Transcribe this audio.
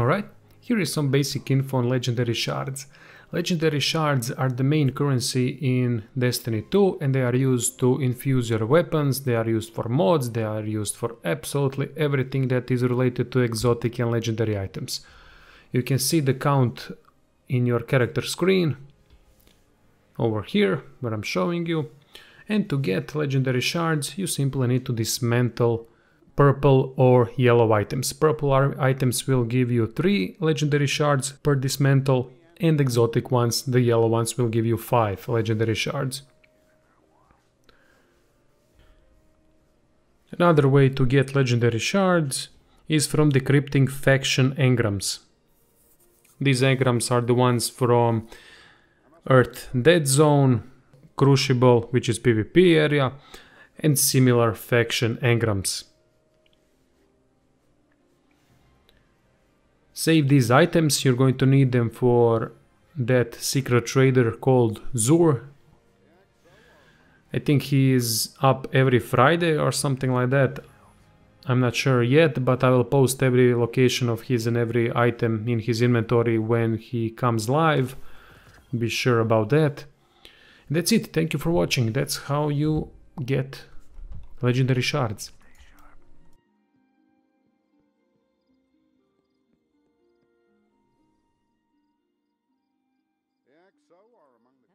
Alright, here is some basic info on legendary shards. Legendary shards are the main currency in Destiny 2 and they are used to infuse your weapons, they are used for mods, they are used for absolutely everything that is related to exotic and legendary items. You can see the count in your character screen over here where I'm showing you. And to get legendary shards you simply need to dismantle purple or yellow items. Purple items will give you 3 legendary shards per dismantle and exotic ones, the yellow ones, will give you 5 legendary shards. Another way to get legendary shards is from decrypting faction engrams. These engrams are the ones from Earth Dead Zone, Crucible, which is PvP area, and similar faction engrams. Save these items, you're going to need them for that secret trader called Xûr. I think he is up every Friday or something like that. I'm not sure yet, but I will post every location of his and every item in his inventory when he comes live. Be sure about that. That's it. Thank you for watching. That's how you get legendary shards. so are among the